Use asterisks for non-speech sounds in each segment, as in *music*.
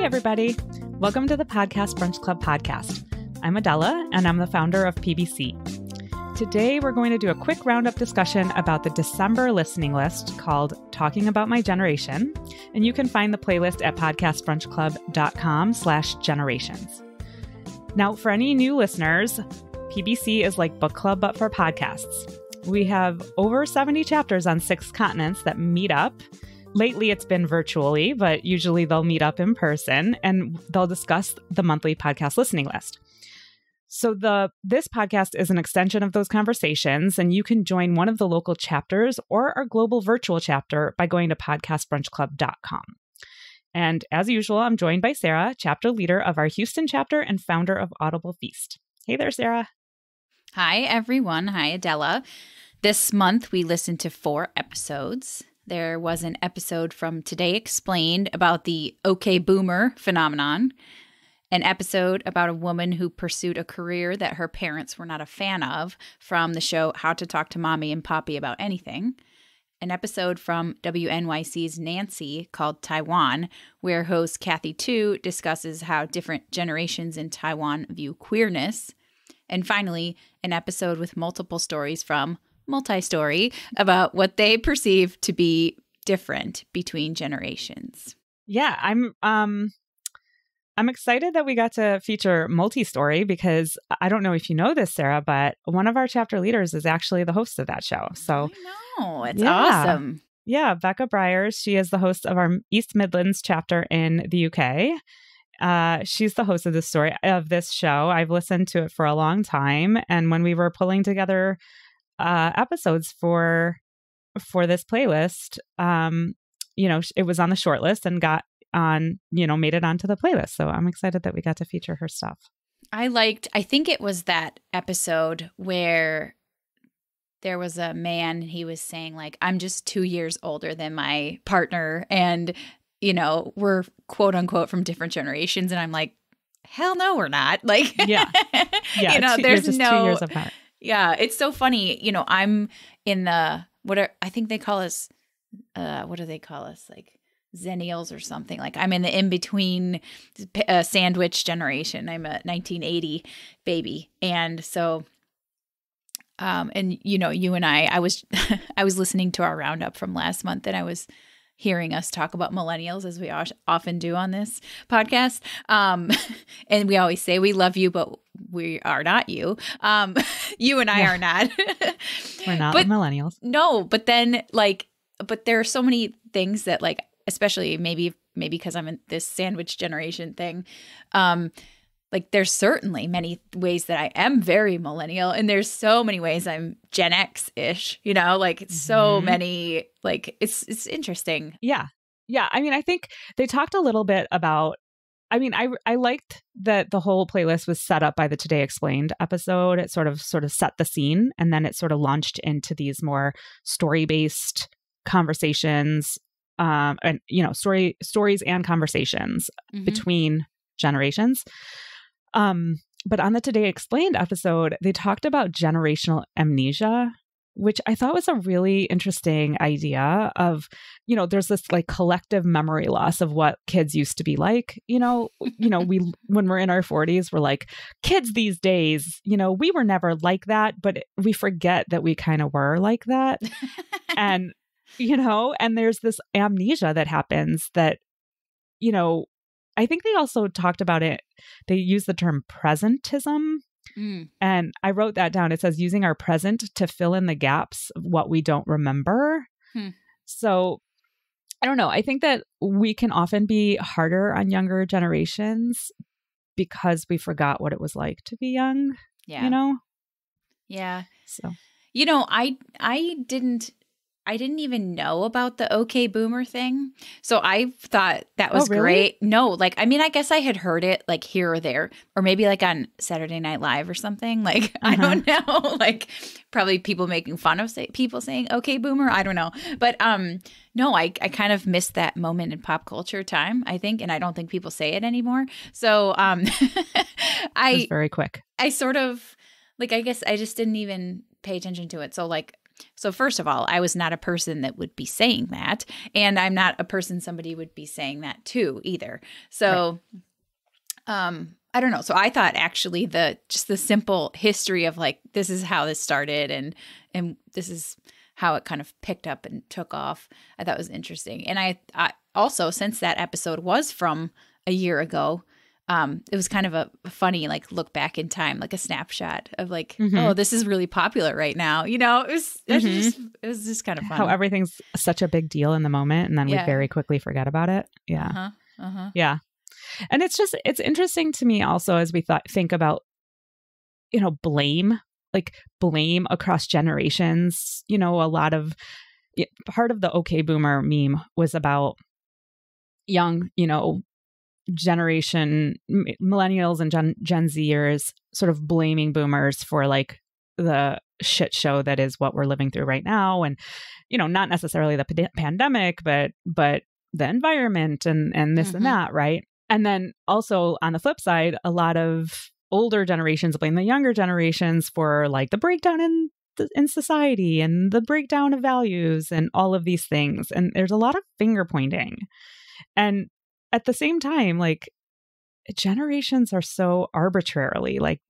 Hey, everybody. Welcome to the Podcast Brunch Club podcast. I'm Adela, and I'm the founder of PBC. Today, we're going to do a quick roundup discussion about the December listening list called Talking About My Generation, and you can find the playlist at podcastbrunchclub.com slash generations. Now, for any new listeners, PBC is like book club, but for podcasts. We have over 70 chapters on six continents that meet up Lately, it's been virtually, but usually they'll meet up in person and they'll discuss the monthly podcast listening list. So the this podcast is an extension of those conversations and you can join one of the local chapters or our global virtual chapter by going to podcastbrunchclub.com. And as usual, I'm joined by Sara, chapter leader of our Houston chapter and founder of Audible Feast. Hey there, Sara. Hi everyone. Hi Adela. This month we listened to 4 episodes. There was an episode from Today Explained about the OK Boomer phenomenon, an episode about a woman who pursued a career that her parents were not a fan of from the show How to Talk to Mommy and Poppy About Anything, an episode from WNYC's Nancy called Taiwan, where host Kathy Tu discusses how different generations in Taiwan view queerness, and finally, an episode with multiple stories from multi story about what they perceive to be different between generations. Yeah, I'm um I'm excited that we got to feature multi-story because I don't know if you know this, Sara, but one of our chapter leaders is actually the host of that show. So no, it's yeah. awesome. Yeah, Becca Briers. She is the host of our East Midlands chapter in the UK. Uh, she's the host of this story of this show. I've listened to it for a long time, and when we were pulling together uh, episodes for for this playlist, um, you know, it was on the short list and got on, you know, made it onto the playlist. So I'm excited that we got to feature her stuff. I liked, I think it was that episode where there was a man, he was saying, like, I'm just two years older than my partner. And, you know, we're quote unquote from different generations. And I'm like, hell no, we're not. Like, yeah. *laughs* Yeah. you know, there's no. Two years apart. Yeah, it's so funny. You know, I'm in the what are I think they call us uh what do they call us? Like xennials or something. Like I'm in the in between uh, sandwich generation. I'm a 1980 baby. And so um and you know, you and I I was *laughs* I was listening to our roundup from last month and I was hearing us talk about millennials as we often do on this podcast. Um, *laughs* and we always say we love you, but we are not you. Um, *laughs* you and I yeah. are not. *laughs* We're not but, millennials. No, but then like, but there are so many things that like, especially maybe maybe because I'm in this sandwich generation thing. Um, like there's certainly many ways that I am very millennial and there's so many ways I'm Gen X-ish, you know, like so many like it's it's interesting. Yeah. Yeah, I mean I think they talked a little bit about I mean I I liked that the whole playlist was set up by the Today Explained episode. It sort of sort of set the scene and then it sort of launched into these more story-based conversations um and you know story stories and conversations mm-hmm. between generations um, but on the Today Explained episode, they talked about generational amnesia, which I thought was a really interesting idea of, you know, there's this like collective memory loss of what kids used to be like. You know, you know, we *laughs* when we're in our 40s, we're like, kids these days, you know, we were never like that, but we forget that we kind of were like that. *laughs* and you know, and there's this amnesia that happens that you know, I think they also talked about it. They use the term presentism. Mm. And I wrote that down. It says using our present to fill in the gaps of what we don't remember. Hmm. So I don't know. I think that we can often be harder on younger generations because we forgot what it was like to be young. Yeah. You know? Yeah. So you know, I I didn't I didn't even know about the OK Boomer thing. So I thought that was oh, really? great. No, like, I mean, I guess I had heard it like here or there, or maybe like on Saturday Night Live or something. *laughs* Like, uh-huh. I don't *laughs* know. like, probably people making fun of say, people saying OK Boomer. I don't know. But um, no, I, I kind of missed that moment in pop culture time, I think. And I don't think people say it anymore. So um, *laughs* I. very quick. I sort of, like, I guess I just didn't even pay attention to it. So, like, So, first of all, I was not a person that would be saying that. And I'm not a person somebody would be saying that to either. So, right. um, I don't know. So I thought actually the just the simple history of like this is how this started and and this is how it kind of picked up and took off. I thought was interesting. And I, I also since that episode was from a year ago, um, it was kind of a funny like look back in time, like a snapshot of like, mm-hmm. oh, this is really popular right now. You know, it was it, mm-hmm. was, just, it was just kind of fun. How everything's such a big deal in the moment, and then yeah. we very quickly forget about it. Yeah, uh-huh. Uh-huh. yeah, and it's just it's interesting to me also as we thought think about you know blame like blame across generations. You know, a lot of part of the OK Boomer meme was about young, you know, generation millennials and gen, gen zers sort of blaming boomers for like the shit show that is what we're living through right now and you know not necessarily the p- pandemic but but the environment and and this mm-hmm. and that right? And then also on the flip side a lot of older generations blame the younger generations for like the breakdown in in society and the breakdown of values and all of these things. And there's a lot of finger pointing. And at the same time, like generations are so arbitrarily like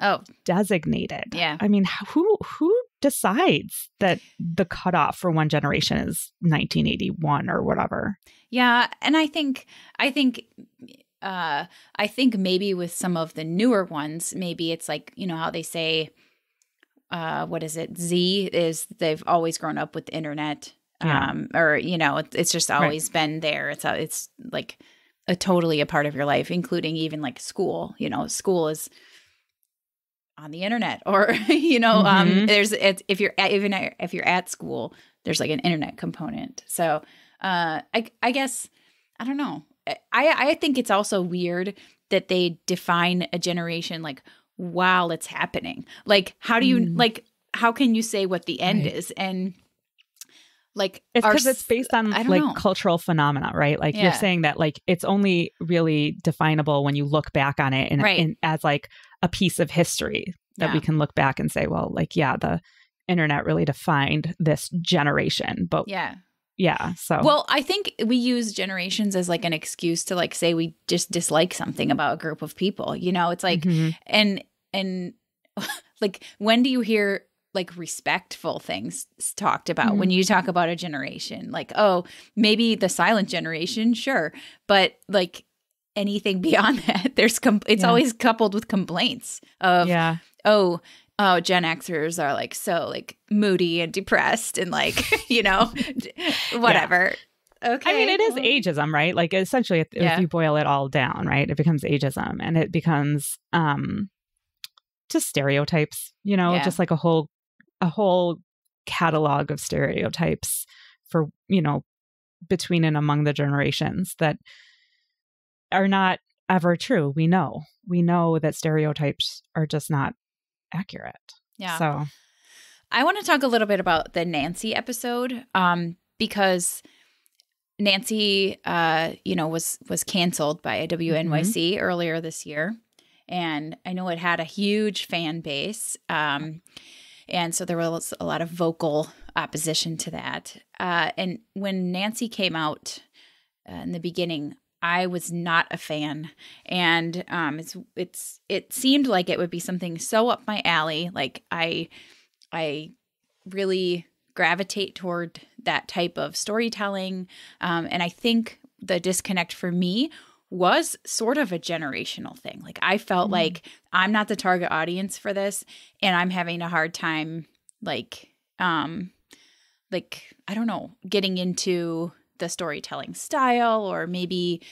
oh designated. Yeah. I mean, who who decides that the cutoff for one generation is 1981 or whatever? Yeah, and I think I think uh I think maybe with some of the newer ones, maybe it's like, you know how they say uh what is it? Z is they've always grown up with the internet yeah. um or you know it, it's just always right. been there it's a, it's like a totally a part of your life including even like school you know school is on the internet or *laughs* you know um, mm-hmm. um there's it, if you're at, even at, if you're at school there's like an internet component so uh i i guess i don't know i i think it's also weird that they define a generation like while it's happening like how do you mm. like how can you say what the end right. is and like it's because it's based on like know. cultural phenomena right like yeah. you're saying that like it's only really definable when you look back on it and right. as like a piece of history that yeah. we can look back and say well like yeah the internet really defined this generation but yeah yeah so well i think we use generations as like an excuse to like say we just dislike something about a group of people you know it's like mm-hmm. and and *laughs* like when do you hear like respectful things talked about mm-hmm. when you talk about a generation like oh maybe the silent generation sure but like anything *laughs* beyond that there's com- it's yeah. always coupled with complaints of yeah oh oh gen xers are like so like moody and depressed and like *laughs* you know *laughs* whatever yeah. Okay. I mean, it is ageism, right? Like essentially, if, yeah. if, you boil it all down, right, it becomes ageism, and it becomes um, just stereotypes. You know, yeah. just like a whole a whole catalog of stereotypes for, you know, between and among the generations that are not ever true. We know. We know that stereotypes are just not accurate. Yeah. So I want to talk a little bit about the Nancy episode um because Nancy uh you know was was canceled by WNYC mm-hmm. earlier this year and I know it had a huge fan base. Um and so there was a lot of vocal opposition to that. Uh, and when Nancy came out uh, in the beginning, I was not a fan, and um, it's it's it seemed like it would be something so up my alley. Like I, I really gravitate toward that type of storytelling, um, and I think the disconnect for me was sort of a generational thing. Like I felt mm-hmm. like I'm not the target audience for this and I'm having a hard time like um like I don't know, getting into the storytelling style or maybe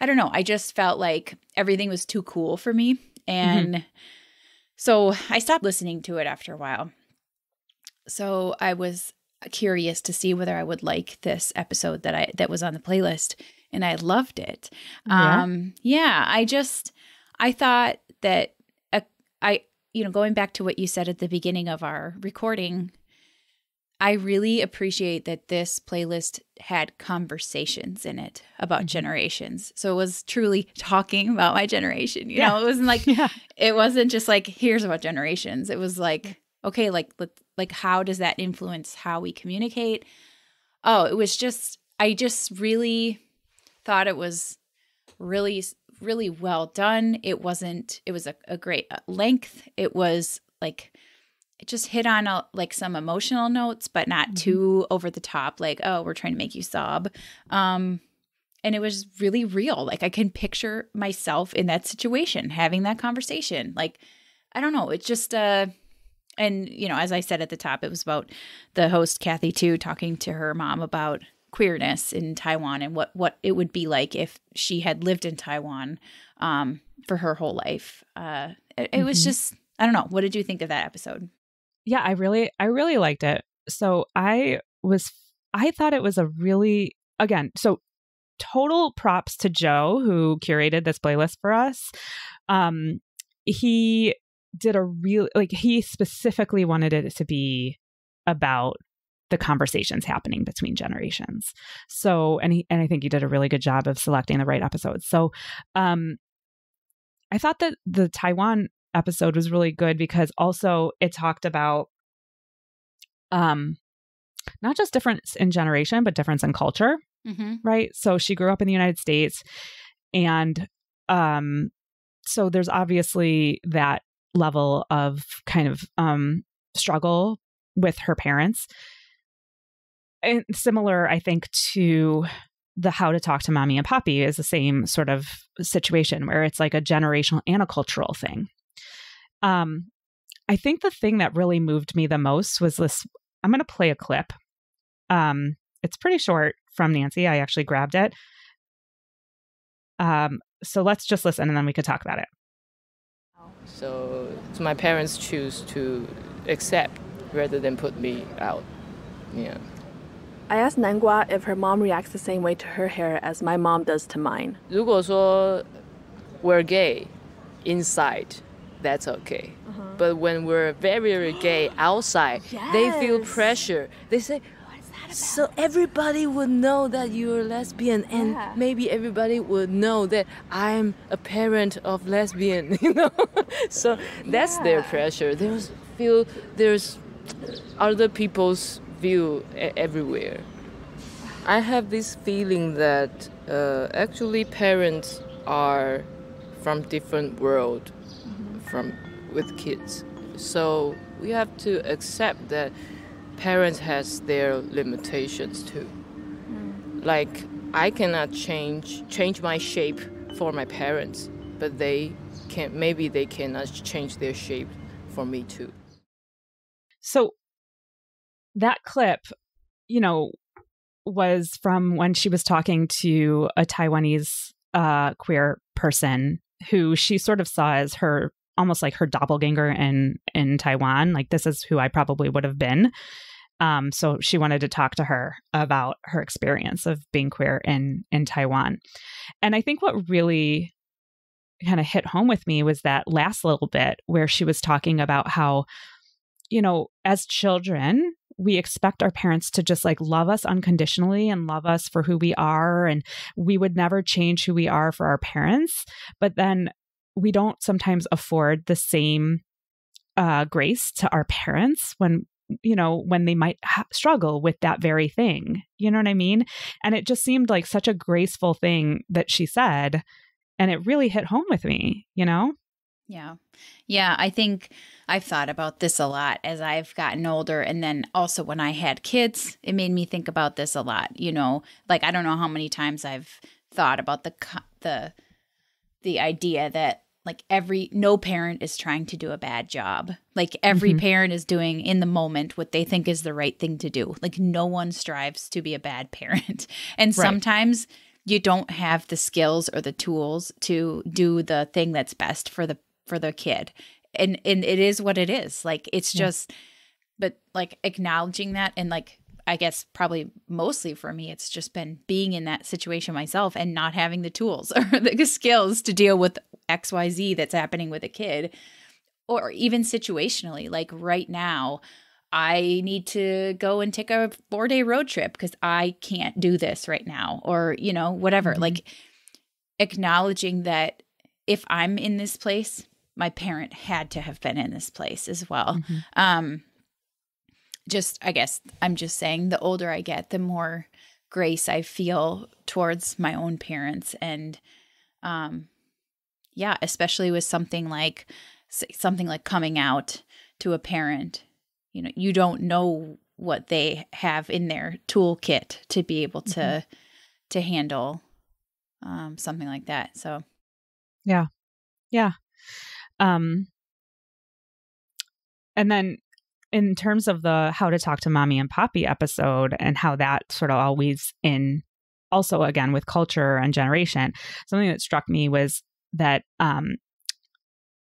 I don't know, I just felt like everything was too cool for me and mm-hmm. so I stopped listening to it after a while. So I was curious to see whether I would like this episode that I that was on the playlist and I loved it. Yeah. Um, yeah, I just I thought that uh, I you know going back to what you said at the beginning of our recording, I really appreciate that this playlist had conversations in it about mm-hmm. generations. So it was truly *laughs* talking about my generation. You yeah. know, it wasn't like *laughs* yeah. it wasn't just like here's about generations. It was like okay, like like how does that influence how we communicate? Oh, it was just I just really thought it was really really well done. It wasn't it was a, a great uh, length. It was like it just hit on a, like some emotional notes but not mm-hmm. too over the top like oh we're trying to make you sob. Um and it was really real. Like I can picture myself in that situation having that conversation. Like I don't know, it's just uh and you know, as I said at the top, it was about the host Kathy Tu talking to her mom about queerness in Taiwan and what what it would be like if she had lived in Taiwan um, for her whole life. Uh, it, it mm-hmm. was just I don't know. What did you think of that episode? Yeah, I really I really liked it. So I was I thought it was a really again so total props to Joe who curated this playlist for us. Um, he did a real like he specifically wanted it to be about the conversations happening between generations. So and he and I think he did a really good job of selecting the right episodes. So um I thought that the Taiwan episode was really good because also it talked about um not just difference in generation but difference in culture mm-hmm. right so she grew up in the united states and um so there's obviously that level of kind of um, struggle with her parents. And similar, I think, to the how to talk to mommy and poppy is the same sort of situation where it's like a generational and a cultural thing. Um, I think the thing that really moved me the most was this. I'm going to play a clip. Um, it's pretty short from Nancy. I actually grabbed it. Um, so let's just listen and then we could talk about it. So, so my parents choose to accept rather than put me out. Yeah. I asked Nangua if her mom reacts the same way to her hair as my mom does to mine. 如果说 we're gay inside, that's okay. Uh-huh. But when we're very, very gay *gasps* outside, yes. they feel pressure. They say, so everybody would know that you're lesbian and yeah. maybe everybody would know that i'm a parent of lesbian *laughs* you know *laughs* so that's yeah. their pressure there's feel there's other people's view everywhere i have this feeling that uh, actually parents are from different world mm-hmm. from with kids so we have to accept that parents has their limitations too. Mm. Like I cannot change change my shape for my parents, but they can maybe they cannot change their shape for me too. So that clip, you know, was from when she was talking to a Taiwanese uh, queer person who she sort of saw as her almost like her doppelganger in in Taiwan. Like this is who I probably would have been. Um, so she wanted to talk to her about her experience of being queer in in Taiwan. And I think what really kind of hit home with me was that last little bit where she was talking about how, you know, as children, we expect our parents to just like love us unconditionally and love us for who we are. And we would never change who we are for our parents. But then we don't sometimes afford the same uh, grace to our parents when you know, when they might ha- struggle with that very thing. You know what I mean? And it just seemed like such a graceful thing that she said. And it really hit home with me, you know? Yeah. Yeah. I think I've thought about this a lot as I've gotten older. And then also when I had kids, it made me think about this a lot. You know, like I don't know how many times I've thought about the, the, the idea that like every no parent is trying to do a bad job like every mm-hmm. parent is doing in the moment what they think is the right thing to do like no one strives to be a bad parent *laughs* and right. sometimes you don't have the skills or the tools to do the thing that's best for the for the kid and and it is what it is like it's just yeah. but like acknowledging that and like I guess probably mostly for me, it's just been being in that situation myself and not having the tools *laughs* or the skills to deal with XYZ that's happening with a kid, or even situationally. Like right now, I need to go and take a four day road trip because I can't do this right now, or, you know, whatever. Mm-hmm. Like acknowledging that if I'm in this place, my parent had to have been in this place as well. Mm-hmm. Um, just, I guess I'm just saying the older I get, the more grace I feel towards my own parents. And, um, yeah, especially with something like something like coming out to a parent, you know, you don't know what they have in their toolkit to be able to mm-hmm. to handle um, something like that. So, yeah, yeah. Um, and then in terms of the how to talk to mommy and poppy episode and how that sort of always in also again with culture and generation something that struck me was that um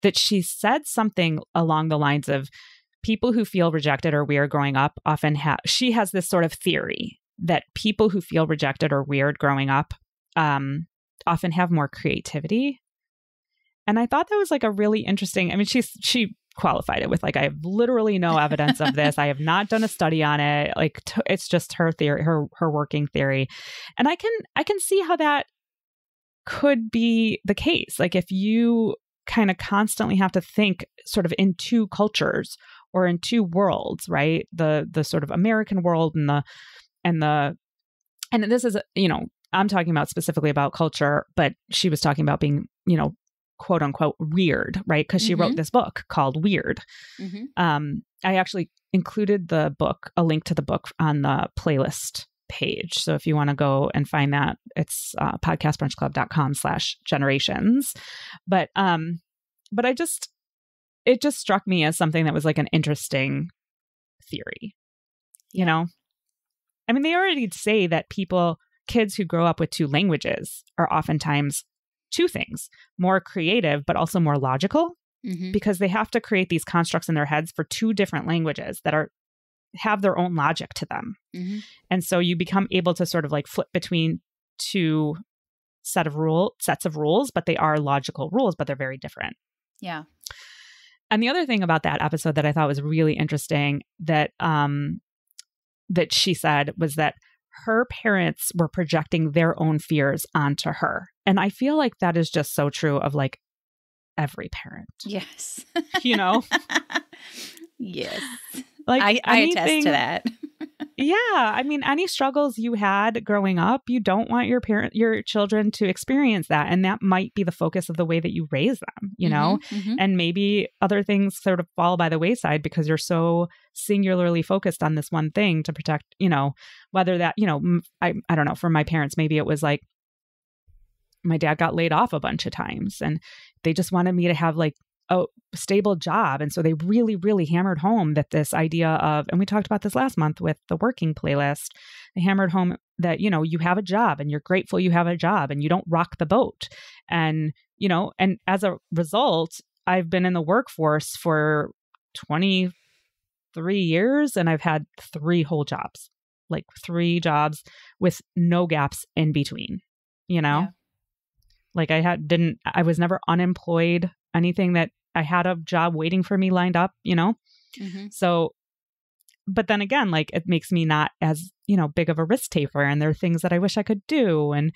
that she said something along the lines of people who feel rejected or weird growing up often have she has this sort of theory that people who feel rejected or weird growing up um often have more creativity and i thought that was like a really interesting i mean she's she qualified it with like I have literally no evidence of this. I have not done a study on it. Like t- it's just her theory, her her working theory. And I can I can see how that could be the case. Like if you kind of constantly have to think sort of in two cultures or in two worlds, right? The the sort of American world and the and the and this is you know I'm talking about specifically about culture, but she was talking about being, you know, quote unquote weird, right? Because she mm-hmm. wrote this book called Weird. Mm-hmm. Um, I actually included the book, a link to the book on the playlist page. So if you want to go and find that, it's uh, podcastbrunchclub.com slash generations. But, um, but I just, it just struck me as something that was like an interesting theory, you know? I mean, they already say that people, kids who grow up with two languages are oftentimes two things more creative, but also more logical mm-hmm. because they have to create these constructs in their heads for two different languages that are have their own logic to them. Mm-hmm. And so you become able to sort of like flip between two set of rule sets of rules, but they are logical rules, but they're very different. Yeah. And the other thing about that episode that I thought was really interesting that um that she said was that her parents were projecting their own fears onto her. And I feel like that is just so true of like every parent. Yes. You know? *laughs* yes. Like I, I anything, attest to that. *laughs* yeah. I mean, any struggles you had growing up, you don't want your parent your children to experience that. And that might be the focus of the way that you raise them, you know? Mm-hmm, mm-hmm. And maybe other things sort of fall by the wayside because you're so singularly focused on this one thing to protect, you know, whether that, you know, I I don't know, for my parents, maybe it was like my dad got laid off a bunch of times and they just wanted me to have like a stable job. And so they really, really hammered home that this idea of, and we talked about this last month with the working playlist, they hammered home that, you know, you have a job and you're grateful you have a job and you don't rock the boat. And, you know, and as a result, I've been in the workforce for 23 years and I've had three whole jobs, like three jobs with no gaps in between, you know? Yeah. Like I had didn't I was never unemployed anything that I had a job waiting for me lined up, you know? Mm-hmm. So, but then again, like it makes me not as, you know, big of a risk taker. And there are things that I wish I could do. And,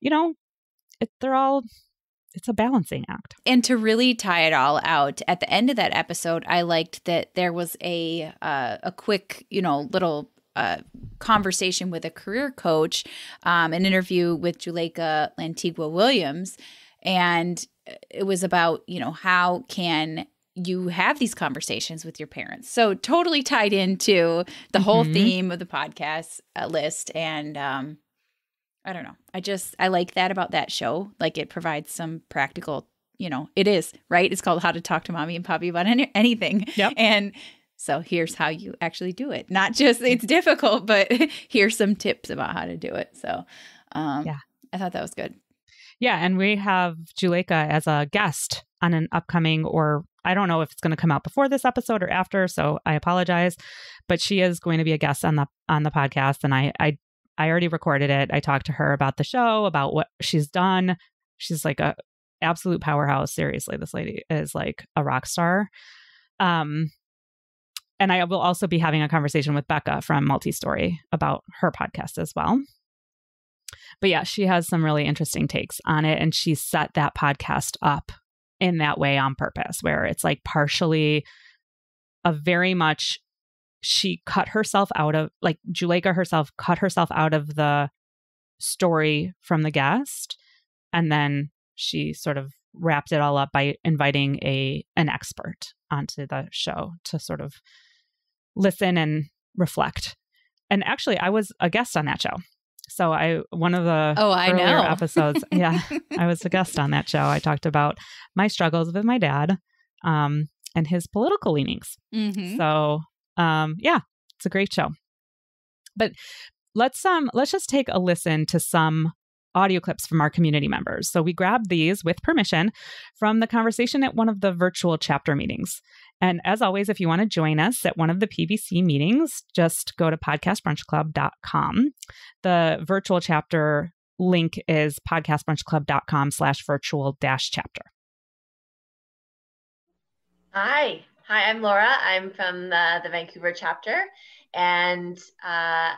you know, it, they're all, it's a balancing act. And to really tie it all out, at the end of that episode, I liked that there was a uh, a quick, you know, little uh, conversation with a career coach, um, an interview with Juleyka Lantigua Williams, and it was about you know how can you have these conversations with your parents? So totally tied into the mm-hmm. whole theme of the podcast uh, list. And um i don't know. I just i like that about that show. Like it provides some practical you know it is right? It's called how to talk to mommy and poppy about any- anything. Yep. and so here's how you actually do it not just it's difficult but *laughs* here's some tips about how to do it so um yeah i thought that was good yeah, and we have Juleyka as a guest on an upcoming, or I don't know if it's going to come out before this episode or after, so I apologize. But she is going to be a guest on the on the podcast, and I I I already recorded it. I talked to her about the show, about what she's done. She's like a absolute powerhouse. Seriously, this lady is like a rock star. Um, and I will also be having a conversation with Becca from Multistory about her podcast as well. But yeah, she has some really interesting takes on it. And she set that podcast up in that way on purpose, where it's like partially a very much she cut herself out of like Juleyka herself cut herself out of the story from the guest and then she sort of wrapped it all up by inviting a an expert onto the show to sort of listen and reflect. And actually I was a guest on that show. So I one of the oh I know episodes. yeah, I was a guest on that show. I talked about my struggles with my dad um, and his political leanings. Mm-hmm. So um, yeah, it's a great show. But let's um let's just take a listen to some audio clips from our community members. So we grabbed these with permission from the conversation at one of the virtual chapter meetings. And as always, if you want to join us at one of the PBC meetings, just go to podcastbrunchclub.com. The virtual chapter link is podcastbrunchclub.com slash virtual dash chapter. Hi. Hi, I'm Laura. I'm from the, the Vancouver chapter. And uh,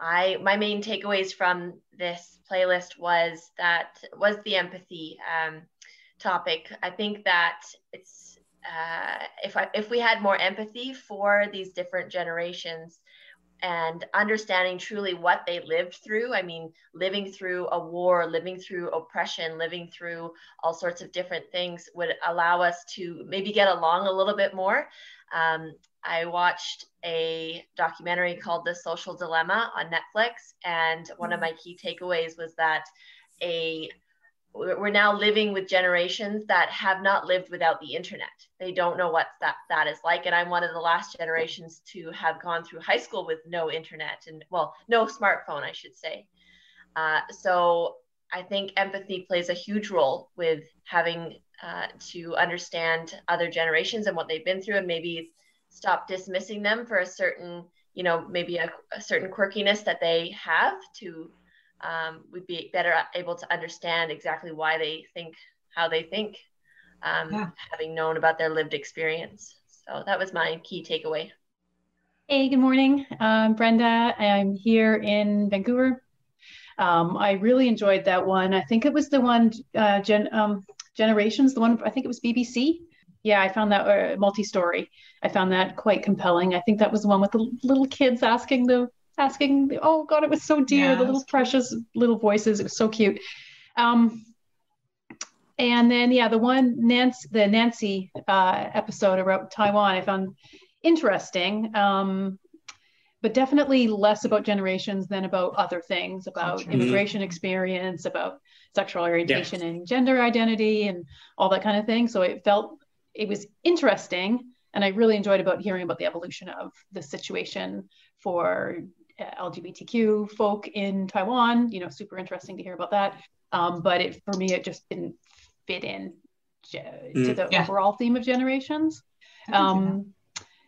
I my main takeaways from this playlist was that was the empathy um, topic. I think that it's uh, if I, if we had more empathy for these different generations and understanding truly what they lived through. I mean, living through a war, living through oppression, living through all sorts of different things would allow us to maybe get along a little bit more. Um, I watched a documentary called The Social Dilemma on Netflix, and one of my key takeaways was that a we're now living with generations that have not lived without the internet. They don't know what that that is like, and I'm one of the last generations to have gone through high school with no internet and well, no smartphone, I should say. Uh, so I think empathy plays a huge role with having uh, to understand other generations and what they've been through, and maybe stop dismissing them for a certain, you know, maybe a, a certain quirkiness that they have to um, we'd be better able to understand exactly why they think how they think, um, yeah. having known about their lived experience. So that was my key takeaway. Hey, good morning. I'm Brenda. I'm here in Vancouver. Um, I really enjoyed that one. I think it was the one, uh, Gen, um, Generations, the one, I think it was BBC yeah, I found that uh, multi-story. I found that quite compelling. I think that was the one with the little kids asking the asking. Oh God, it was so dear. Yeah, the little precious little voices. It was so cute. Um, and then yeah, the one Nancy, the Nancy uh, episode about Taiwan, I found interesting. Um, but definitely less about generations than about other things about mm-hmm. immigration experience about sexual orientation and gender identity and all that kind of thing so it felt it was interesting and i really enjoyed about hearing about the evolution of the situation for lgbtq folk in taiwan you know super interesting to hear about that. Um, but it for me it just didn't fit in to mm, the yeah. overall theme of generations. Um,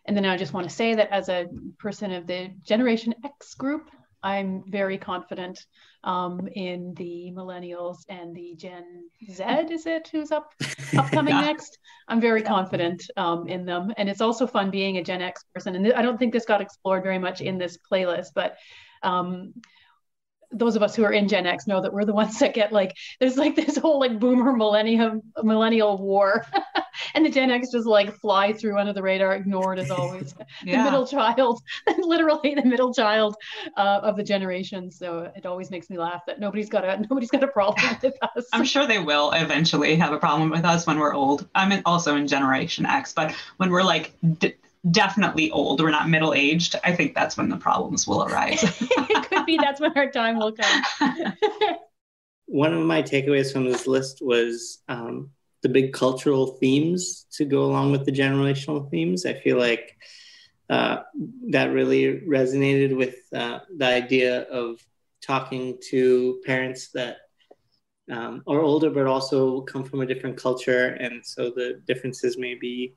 and then i just want to say that as a person of the generation x group I'm very confident um, in the millennials and the Gen Z. Is it who's up *laughs* upcoming yeah. next? I'm very confident um, in them, and it's also fun being a Gen X person. And th- I don't think this got explored very much in this playlist, but um, those of us who are in Gen X know that we're the *laughs* ones that get like there's like this whole like boomer millennium millennial war, *laughs* and the Gen X just like fly through under the radar, ignored as always. *laughs* *laughs* yeah. The middle child, *laughs* literally the middle child uh, of the generation. So it always makes me laugh that nobody's got a nobody's got a problem with us. I'm sure they will eventually have a problem with us when we're old. I'm also in Generation X, but when we're like. D- definitely old. We're not middle aged. I think that's when the problems will arise. it could be that's when our time will come. One of my takeaways from this list was um, the big cultural themes to go along with the generational themes. I feel like uh, that really resonated with uh, the idea of talking to parents that um, are older but also come from a different culture, and so the differences may be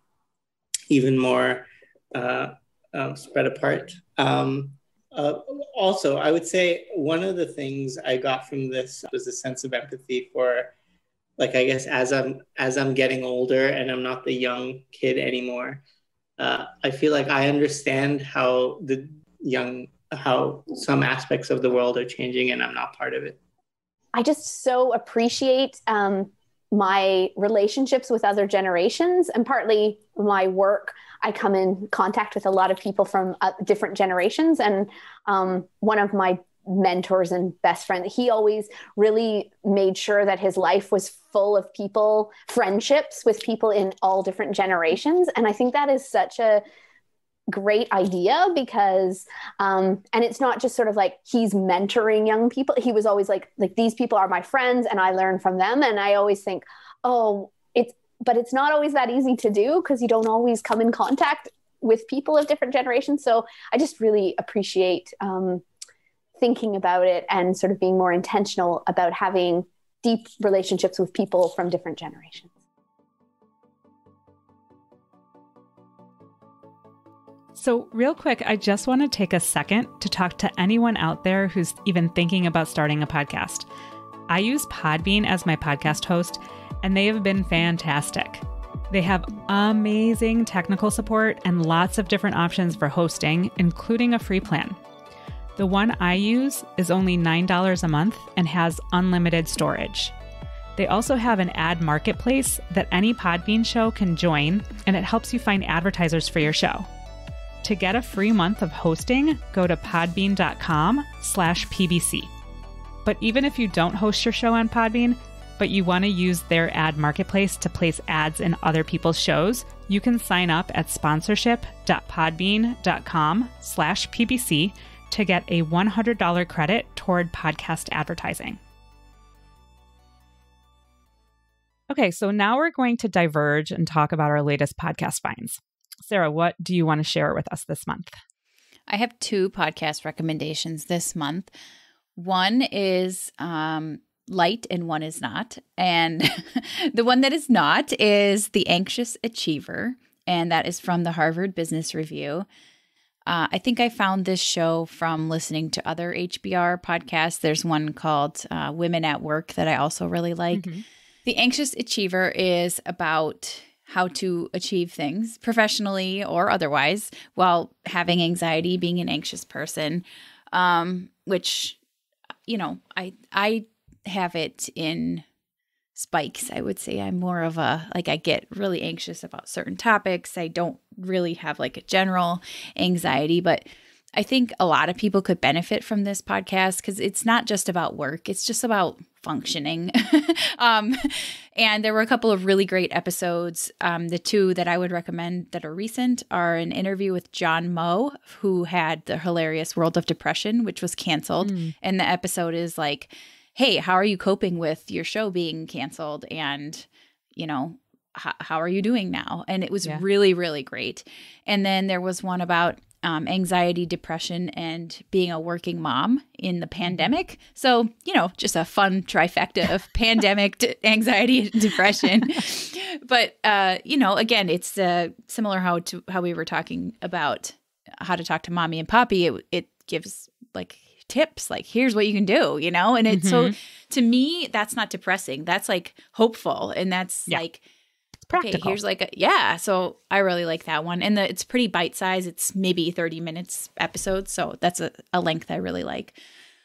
even more uh, um, spread apart. Um, uh, also, I would say one of the things I got from this was a sense of empathy for, like I guess as I'm as I'm getting older and I'm not the young kid anymore. Uh, I feel like I understand how the young how some aspects of the world are changing, and I'm not part of it. I just so appreciate um, my relationships with other generations and partly my work i come in contact with a lot of people from uh, different generations and um, one of my mentors and best friend he always really made sure that his life was full of people friendships with people in all different generations. And i think that is such a great idea because um and it's not just sort of like he's mentoring young people. He was always like like these people are my friends and i learn from them. And i always think oh it's but it's not always that easy to do because you don't always come in contact with people of different generations. So i just really appreciate um thinking about it and sort of being more intentional about having deep relationships with people from different generations So, real quick, I just want to take a second to talk to anyone out there who's even thinking about starting a podcast. I use Podbean as my podcast host, and they have been fantastic. They have amazing technical support and lots of different options for hosting, including a free plan. The one I use is only $9 a month and has unlimited storage. They also have an ad marketplace that any Podbean show can join, and it helps you find advertisers for your show. To get a free month of hosting, go to podbean.com slash PBC. But even if you don't host your show on Podbean, but you want to use their ad marketplace to place ads in other people's shows, you can sign up at sponsorship.podbean.com slash PBC to get a $100 credit toward podcast advertising. Okay, so now we're going to diverge and talk about our latest podcast finds. Sara, what do you want to share with us this month? I have two podcast recommendations this month. One is um, light and one is not. And *laughs* the one that is not is The Anxious Achiever, and that is from the Harvard Business Review. Uh, I think I found this show from listening to other HBR podcasts. There's one called uh, Women at Work that I also really like. Mm-hmm. The Anxious Achiever is about how to achieve things professionally or otherwise while having anxiety, being an anxious person, um, which you know, I I have it in spikes. I would say I'm more of a like I get really anxious about certain topics. I don't really have like a general anxiety, but I think a lot of people could benefit from this podcast because it's not just about work, it's just about functioning. *laughs* um, and there were a couple of really great episodes. Um, the two that I would recommend that are recent are an interview with John Moe, who had the hilarious World of Depression, which was canceled. Mm. And the episode is like, hey, how are you coping with your show being canceled? And, you know, how are you doing now? And it was yeah. really, really great. And then there was one about um, anxiety, depression, and being a working mom in the pandemic. So, you know, just a fun trifecta of *laughs* pandemic, anxiety, depression. but, uh, you know, again, it's uh, similar how to how we were talking about how to talk to mommy and poppy. It, it gives like tips like here's what you can do you know and it's mm-hmm. so to me that's not depressing that's like hopeful and that's yeah. like practical. Okay, here's like a yeah. So I really like that one, and the, it's pretty bite size. It's maybe thirty minutes episode, so that's a, a length I really like.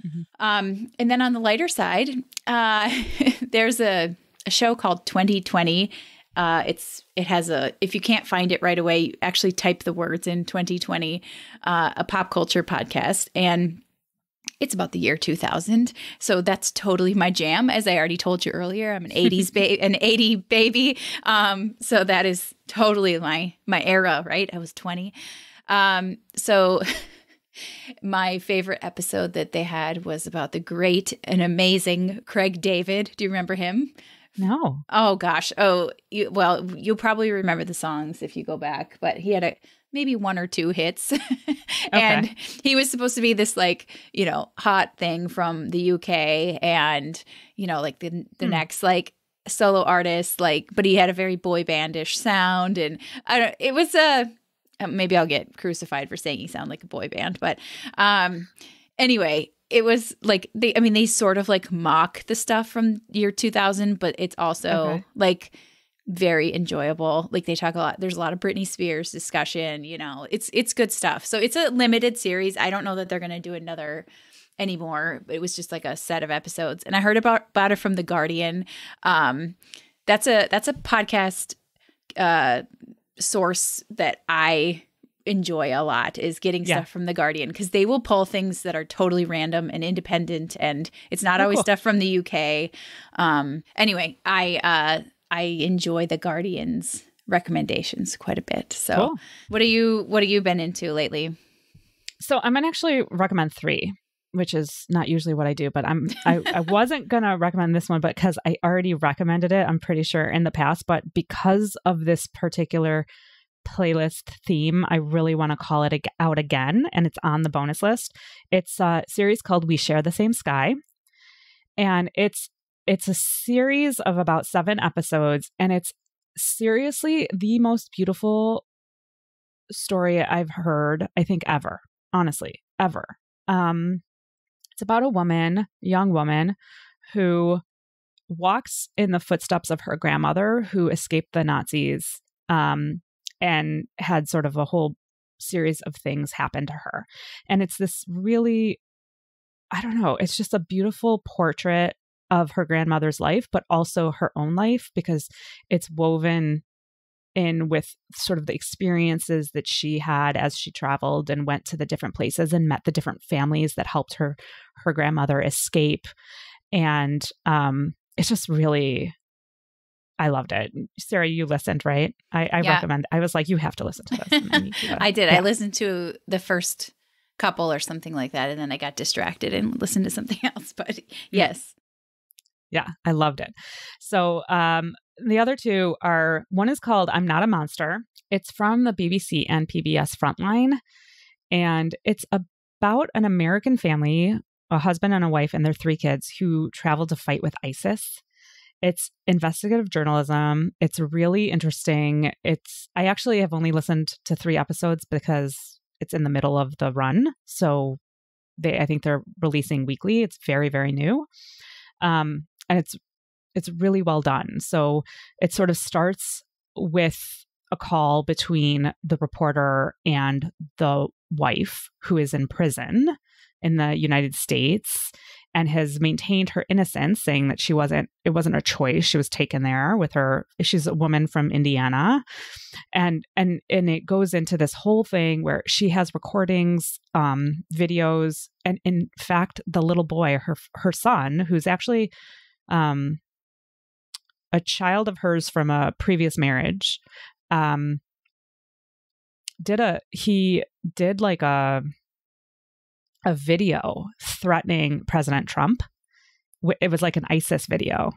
Mm-hmm. Um, and then on the lighter side, uh, *laughs* there's a, a show called Twenty Twenty. Uh, it's it has a if you can't find it right away, actually type the words in 2020, uh, a pop culture podcast, and it's about the year 2000 so that's totally my jam. As i already told you earlier i'm an 80s baby *laughs* an 80 baby um, so that is totally my my era right? I was 20 um, so *laughs* my favorite episode that they had was about the great and amazing craig david. Do you remember him? No. Oh gosh. Oh you, well you'll probably remember the songs if you go back but he had a maybe one or two hits. *laughs* and okay. he was supposed to be this like, you know, hot thing from the UK and, you know, like the the hmm. next like solo artist like but he had a very boy bandish sound and I don't it was a uh, maybe I'll get crucified for saying he sound like a boy band, but um anyway, it was like they I mean they sort of like mock the stuff from year 2000, but it's also okay. like very enjoyable. Like they talk a lot. There's a lot of Britney Spears discussion. You know, it's it's good stuff. So it's a limited series. I don't know that they're gonna do another anymore. But it was just like a set of episodes, and I heard about about it from the Guardian. Um, that's a that's a podcast uh source that I enjoy a lot is getting Yeah. stuff from the Guardian because they will pull things that are totally random and independent and it's not Oh, always cool. stuff from the UK. Um anyway, I uh I enjoy the Guardian's recommendations quite a bit. So Cool. what are you what have you been into lately? So I'm gonna actually recommend three, which is not usually what I do, but I'm I, I *laughs* wasn't gonna recommend this one, but because I already recommended it, I'm pretty sure in the past, but because of this particular playlist theme, I really want to call it out again, and it's on the bonus list. It's a series called "We Share the Same Sky," and it's it's a series of about seven episodes, and it's seriously the most beautiful story I've heard, I think, ever. Honestly, ever. Um, it's about a woman, young woman, who walks in the footsteps of her grandmother who escaped the Nazis um, and had sort of a whole series of things happen to her. And it's this really, I don't know, it's just a beautiful portrait of her grandmother's life, but also her own life because it's woven in with sort of the experiences that she had as she traveled and went to the different places and met the different families that helped her her grandmother escape and um it's just really I loved it. Sara, you listened, right? I, I Yeah. recommend. I was like, you have to listen to this. and then you do it. *laughs* I did. Yeah. I listened to the first couple or something like that, and then I got distracted and listened to something *laughs* else. But yes, Yeah, I loved it. So um, the other two are one is called I'm Not a Monster. It's from the BBC and PBS Frontline. And it's about an American family, a husband and a wife, and their three kids who traveled to fight with ISIS. It's investigative journalism. It's really interesting. It's I actually have only listened to three episodes because it's in the middle of the run. So they I think they're releasing weekly. It's very, very new. Um, and it's it's really well done. So it sort of starts with a call between the reporter and the wife who is in prison in the United States and has maintained her innocence saying that she wasn't it wasn't a choice she was taken there with her she's a woman from Indiana and and and it goes into this whole thing where she has recordings um videos and in fact the little boy her her son who's actually um a child of hers from a previous marriage um did a he did like a a video threatening President Trump. It was like an ISIS video.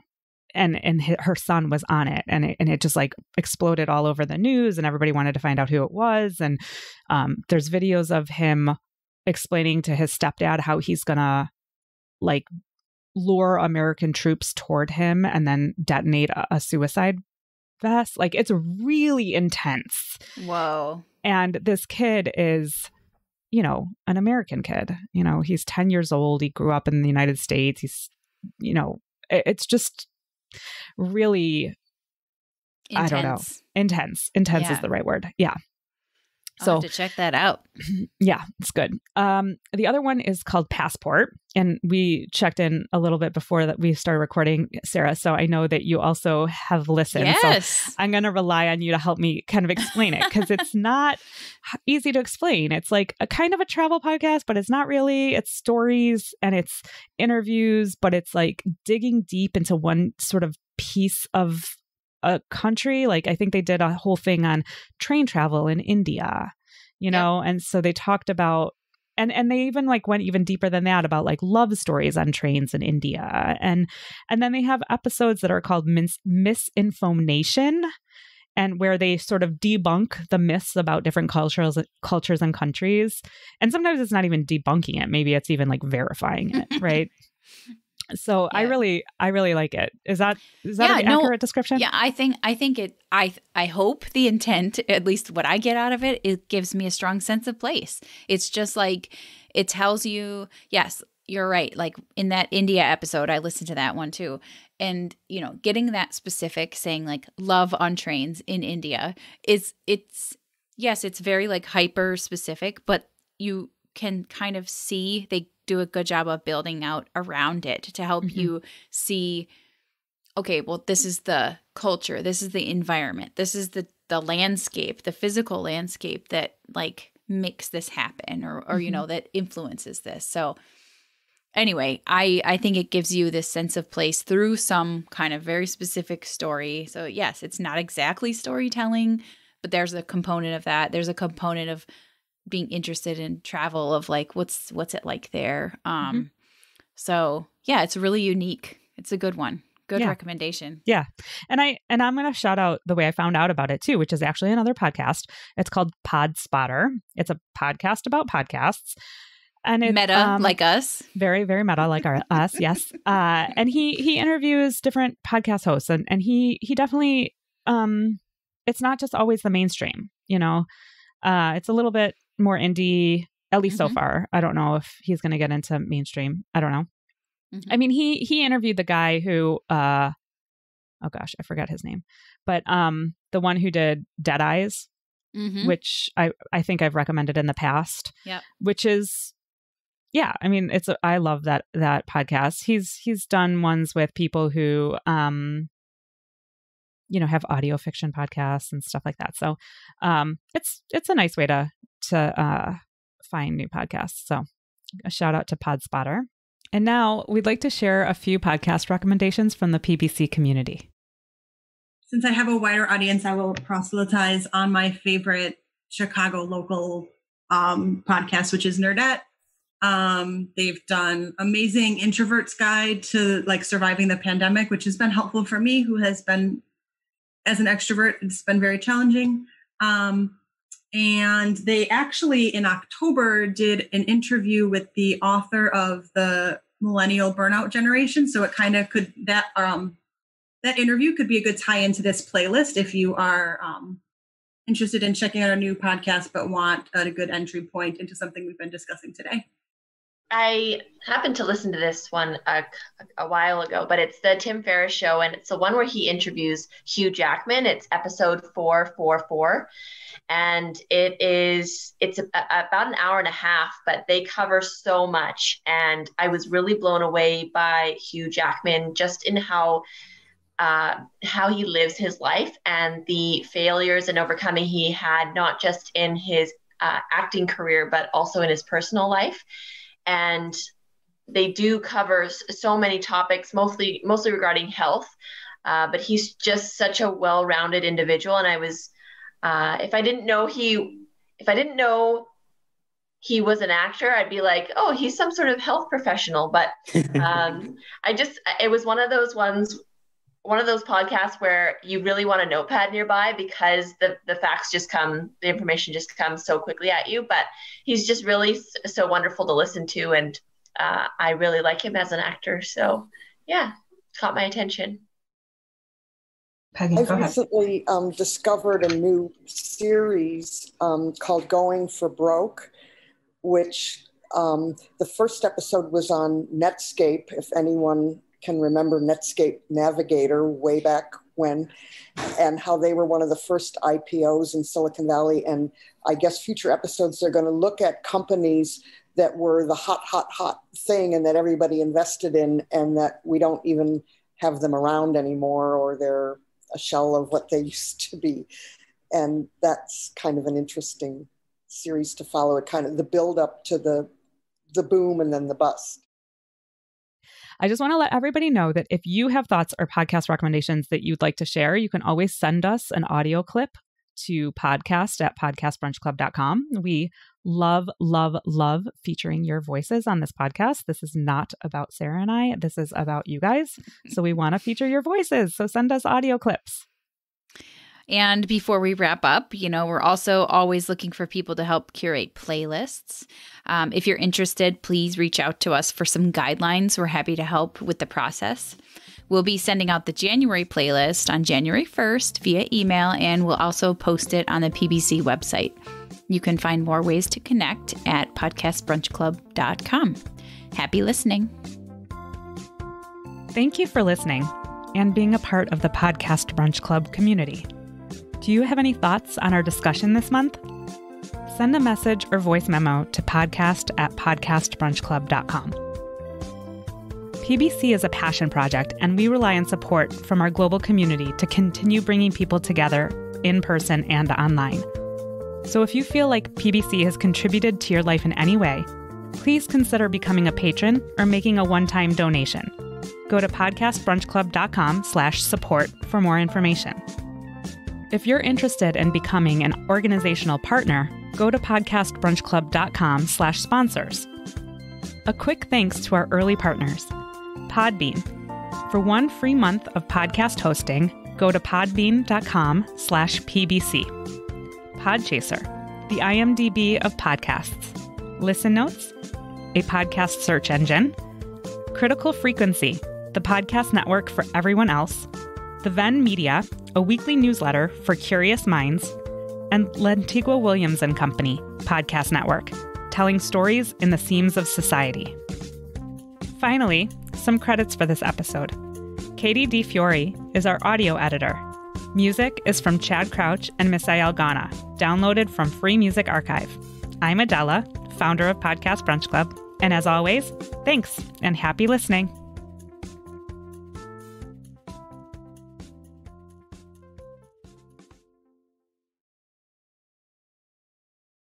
And and her son was on it, and it, and it just like exploded all over the news, and everybody wanted to find out who it was. And um, there's videos of him explaining to his stepdad how he's gonna like lure American troops toward him and then detonate a, a suicide vest. Like it's really intense. whoa, And this kid is, you know, an American kid. You know, he's 10 years old. He grew up in the United States. He's, you know, it- it's just really I don't know. intense. intense. Intense Yeah. is the right word. Yeah. So to check that out. *clears throat* yeah, it's good. Um, the other one is called Passport, and we checked in a little bit before that we started recording, Sara. So I know that you also have listened. So Yes, I'm going to rely on you to help me kind of explain it because it's *laughs* not easy to explain. It's like a kind of a travel podcast, but it's not really. It's stories and it's interviews, but it's like digging deep into one sort of piece of a country. Like I think they did a whole thing on train travel in India, you know, and so they talked about and and they even like went even deeper than that about like love stories on trains in India and and then they have episodes that are called mis- misinformation and where they sort of debunk the myths about different cultures cultures and countries and sometimes it's not even debunking it maybe it's even like verifying it *laughs* right so i really i really like it is that is that Yeah, an no, accurate description yeah. I think I think it. I I hope the intent, at least what I get out of it, it gives me a strong sense of place. It's just like it tells you. Yes, you're right. Like in that India episode, I listened to that one too, and you know, getting that specific, saying like love on trains in India is it's yes, it's very like hyper specific, but you can kind of see they do a good job of building out around it to help Mhm. you see okay, well, this is the culture, this is the environment, this is the the landscape, the physical landscape that like makes this happen or or mm-hmm. you know that influences this. So anyway, I I think it gives you this sense of place through some kind of very specific story. So yes, it's not exactly storytelling, but there's a component of that. There's a component of being interested in travel of like what's what's it like there. Um mm-hmm. so yeah, it's really unique. It's a good one. Good yeah. recommendation. Yeah. And I and I'm going to shout out the way I found out about it too, which is actually another podcast. It's called Pod Spotter. It's a podcast about podcasts. And it's meta um, like us. Very very meta like our *laughs* us, yes. Uh and he he interviews different podcast hosts and and he he definitely um it's not just always the mainstream, you know. Uh it's a little bit more indie at least mm-hmm. so far. I don't know if he's going to get into mainstream. I don't know. Mm-hmm. I mean, he he interviewed the guy who uh oh gosh, I forgot his name. But um the one who did Dead Eyes, mm-hmm. which I I think I've recommended in the past. Yeah. Which is yeah, I mean, it's a, I love that that podcast. He's he's done ones with people who um you know have audio fiction podcasts and stuff like that. So um it's it's a nice way to to uh find new podcasts. So a shout out to Podspotter. And now we'd like to share a few podcast recommendations from the PBC community. Since I have a wider audience, I will proselytize on my favorite Chicago local um, podcast, which is Nerdette. Um, they've done amazing introverts guide to like surviving the pandemic, which has been helpful for me, who has been as an extrovert, it's been very challenging. Um, and they actually in October did an interview with the author of the millennial burnout generation. So it kind of could that um that interview could be a good tie into this playlist if you are um, interested in checking out a new podcast but want a good entry point into something we've been discussing today. I happened to listen to this one a, a, while ago, but it's the Tim Ferriss show, and it's the one where he interviews Hugh Jackman. It's episode four four four, and it is it's a, a, about an hour and a half, but they cover so much, and I was really blown away by Hugh Jackman just in how. Uh, how he lives his life and the failures and overcoming he had, not just in his uh, acting career, but also in his personal life and they do cover so many topics, mostly mostly regarding health. Uh, but he's just such a well-rounded individual, and I was, uh, if I didn't know he, if I didn't know he was an actor, I'd be like, oh, he's some sort of health professional. But *laughs* um, I just, it was one of those ones, one of those podcasts where you really want a notepad nearby because the the facts just come, the information just comes so quickly at you. But he's just really so wonderful to listen to, and uh, I really like him as an actor. So yeah, caught my attention. Peggy, I've recently um, discovered a new series um, called Going for Broke, which um, the first episode was on Netscape. If anyone can remember Netscape Navigator way back when, and how they were one of the first IPOs in Silicon Valley. And I guess future episodes, they're going to look at companies that were the hot, hot, hot thing and that everybody invested in, and that we don't even have them around anymore, or they're a shell of what they *laughs* used to be. And that's kind of an interesting series to follow. It kind of the build up to the the boom and then the bust. I just want to let everybody know that if you have thoughts or podcast recommendations that you'd like to share, you can always send us an audio clip to podcast at podcastbrunchclub.com. We love, love, love featuring your voices on this podcast. This is not about Sara and I, this is about you guys. So we want to feature your voices. So send us audio clips. And before we wrap up, you know, we're also always looking for people to help curate playlists. Um, if you're interested, please reach out to us for some guidelines. We're happy to help with the process. We'll be sending out the January playlist on January 1st via email, and we'll also post it on the PBC website. You can find more ways to connect at podcastbrunchclub.com. Happy listening. Thank you for listening and being a part of the Podcast Brunch Club community. Do you have any thoughts on our discussion this month? Send a message or voice memo to podcast at podcastbrunchclub.com. PBC is a passion project, and we rely on support from our global community to continue bringing people together in person and online. So if you feel like PBC has contributed to your life in any way, please consider becoming a patron or making a one-time donation. Go to podcastbrunchclub.com slash support for more information. If you're interested in becoming an organizational partner, go to podcastbrunchclub.com slash sponsors. A quick thanks to our early partners, Podbean. For one free month of podcast hosting, go to podbean.com slash pbc. Podchaser, the IMDb of podcasts. Listen Notes, a podcast search engine. Critical Frequency, the podcast network for everyone else. The Venn Media, a weekly newsletter for curious minds. And Lantigua Williams and Company, podcast network, telling stories in the seams of society. Finally, some credits for this episode. Katie D. Fiore is our audio editor. Music is from Chad Crouch and Misael Ghana, downloaded from Free Music Archive. I'm Adela, founder of Podcast Brunch Club, and as always, thanks and happy listening.